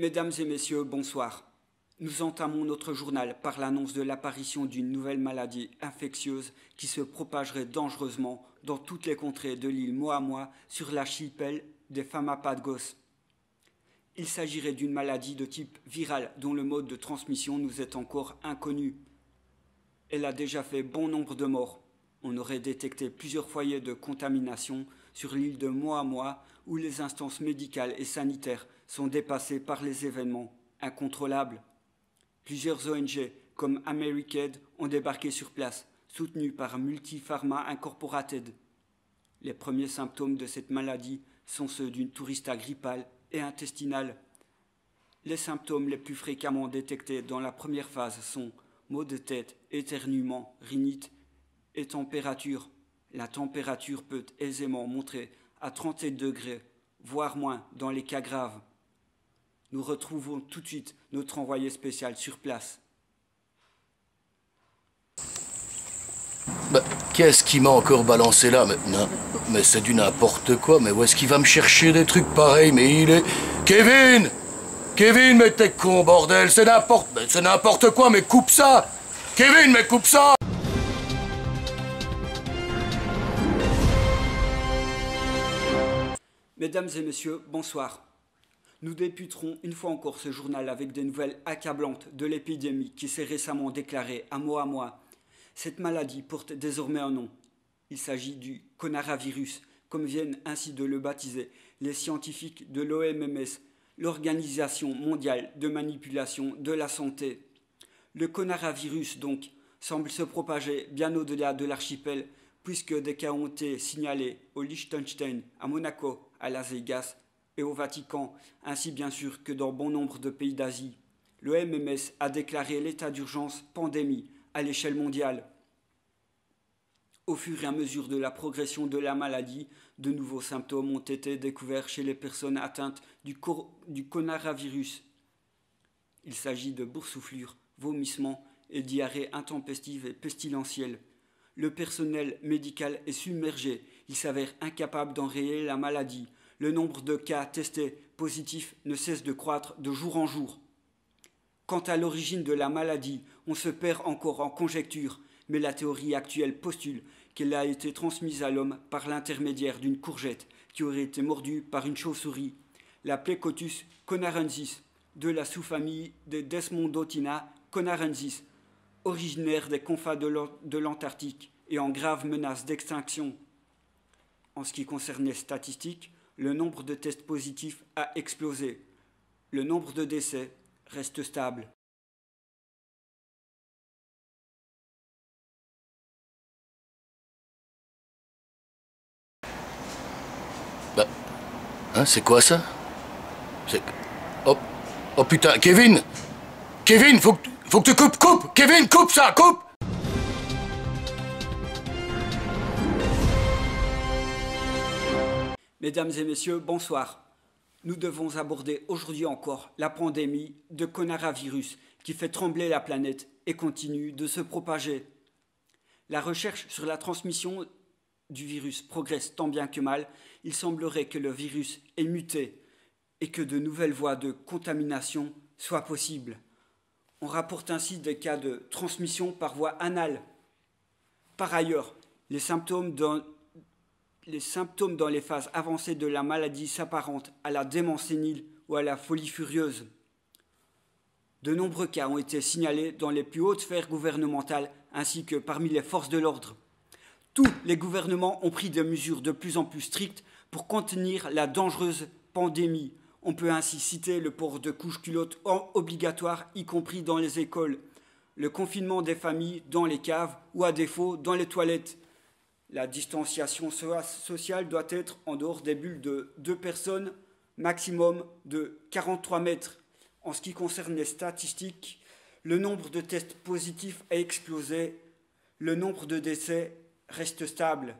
Mesdames et messieurs, bonsoir. Nous entamons notre journal par l'annonce de l'apparition d'une nouvelle maladie infectieuse qui se propagerait dangereusement dans toutes les contrées de l'île Moamoa sur l'archipel des Famapadgos. Il s'agirait d'une maladie de type viral dont le mode de transmission nous est encore inconnu. Elle a déjà fait bon nombre de morts. On aurait détecté plusieurs foyers de contamination sur l'île de Moamoa où les instances médicales et sanitaires sont dépassées par les événements incontrôlables. Plusieurs ONG comme Americaid ont débarqué sur place, soutenus par Multipharma Incorporated. Les premiers symptômes de cette maladie sont ceux d'une touriste grippale et intestinale. Les symptômes les plus fréquemment détectés dans la première phase sont maux de tête, éternuement, rhinite et température. La température peut aisément monter à 37 degrés, voire moins dans les cas graves. Nous retrouvons tout de suite notre envoyé spécial sur place. Bah, qu'est-ce qui m'a encore balancé là maintenant Mais c'est du n'importe quoi, mais où est-ce qu'il va me chercher des trucs pareils? Mais il est... Kevin Kevin, mais t'es con, bordel C'est n'importe... C'est n'importe quoi, mais coupe ça Kevin, mais coupe ça Mesdames et messieurs, bonsoir. Nous débuterons une fois encore ce journal avec des nouvelles accablantes de l'épidémie qui s'est récemment déclarée à Moamoa. Cette maladie porte désormais un nom. Il s'agit du conaravirus, comme viennent ainsi de le baptiser les scientifiques de l'OMMS, l'Organisation mondiale de manipulation de la santé. Le conaravirus, donc, semble se propager bien au-delà de l'archipel, puisque des cas ont été signalés au Liechtenstein, à Monaco, à Las Vegas et au Vatican, ainsi bien sûr que dans bon nombre de pays d'Asie. Le MMS a déclaré l'état d'urgence pandémie à l'échelle mondiale. Au fur et à mesure de la progression de la maladie, de nouveaux symptômes ont été découverts chez les personnes atteintes du, du coronavirus. Il s'agit de boursouflures, vomissements et diarrhées intempestives et pestilentielles. Le personnel médical est submergé il s'avère incapable d'enrayer la maladie. Le nombre de cas testés positifs ne cesse de croître de jour en jour. Quant à l'origine de la maladie, on se perd encore en conjecture, mais la théorie actuelle postule qu'elle a été transmise à l'homme par l'intermédiaire d'une courgette qui aurait été mordue par une chauve-souris, la Plecotus conarensis, de la sous-famille des Desmondotina conarensis, originaire des confins de l'Antarctique et en grave menace d'extinction. En ce qui concerne les statistiques, le nombre de tests positifs a explosé. Le nombre de décès reste stable. Bah, hein, c'est quoi ça? C'est... Oh, oh putain, Kevin Kevin, faut que, faut que tu coupes, coupe Kevin, coupe ça, coupe Mesdames et messieurs, bonsoir. Nous devons aborder aujourd'hui encore la pandémie de coronavirus qui fait trembler la planète et continue de se propager. La recherche sur la transmission du virus progresse tant bien que mal. Il semblerait que le virus ait muté et que de nouvelles voies de contamination soient possibles. On rapporte ainsi des cas de transmission par voie anale. Par ailleurs, les symptômes dans les phases avancées de la maladie s'apparentent à la démence sénile ou à la folie furieuse. De nombreux cas ont été signalés dans les plus hautes sphères gouvernementales ainsi que parmi les forces de l'ordre. Tous les gouvernements ont pris des mesures de plus en plus strictes pour contenir la dangereuse pandémie. On peut ainsi citer le port de couches culottes obligatoire, y compris dans les écoles, le confinement des familles dans les caves ou à défaut dans les toilettes, la distanciation sociale doit être en dehors des bulles de deux personnes, maximum de 43 mètres. En ce qui concerne les statistiques, le nombre de tests positifs a explosé, le nombre de décès reste stable.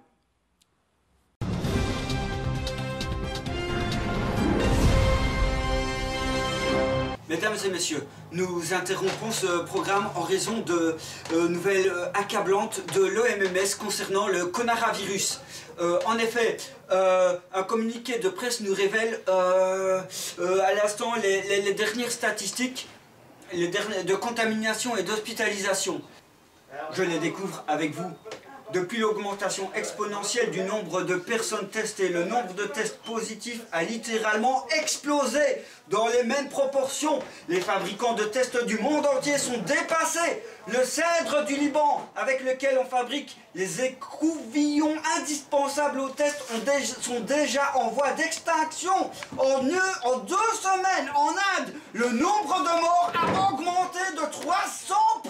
Mesdames et messieurs, nous interrompons ce programme en raison de euh, nouvelles euh, accablantes de l'OMMS concernant le coronavirus. Euh, en effet, un communiqué de presse nous révèle à l'instant les, dernières statistiques de contamination et d'hospitalisation. Je les découvre avec vous. Depuis l'augmentation exponentielle du nombre de personnes testées, le nombre de tests positifs a littéralement explosé dans les mêmes proportions. Les fabricants de tests du monde entier sont dépassés. Le cèdre du Liban, avec lequel on fabrique les écouvillons indispensables aux tests, sont déjà en voie d'extinction. En, en deux semaines, en Inde, le nombre de morts a augmenté de 300%.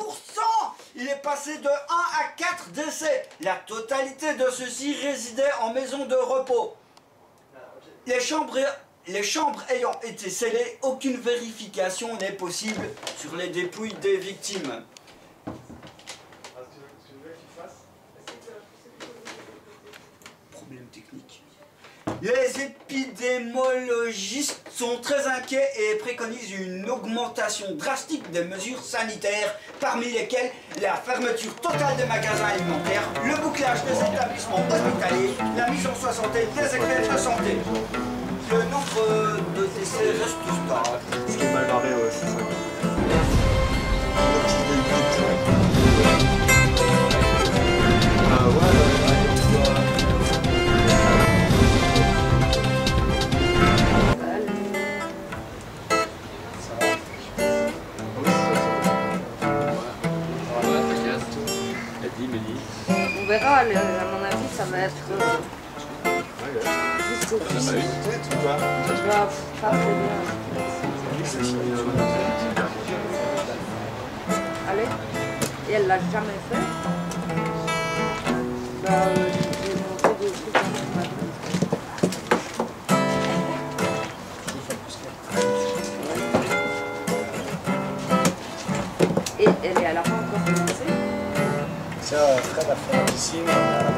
Il est passé de 1 à 4 décès. La totalité de ceux-ci résidaient en maison de repos. Les chambres, les chambres ayant été scellées, aucune vérification n'est possible sur les dépouilles des victimes. Problème technique. Les épidémiologistes sont très inquiets et préconisent une augmentation drastique des mesures sanitaires, parmi lesquelles la fermeture totale des magasins alimentaires, le bouclage des établissements hospitaliers, la mise en soixantaine des experts de santé. Le nombre de décès reste stable. Ce qui est mal barré, ça. On verra, à mon avis, ça va être. Va pas très bien. Allez. Et elle l'a jamais fait. Bah, euh, Tiens, Fred a fait un piscine, on a la moitié de la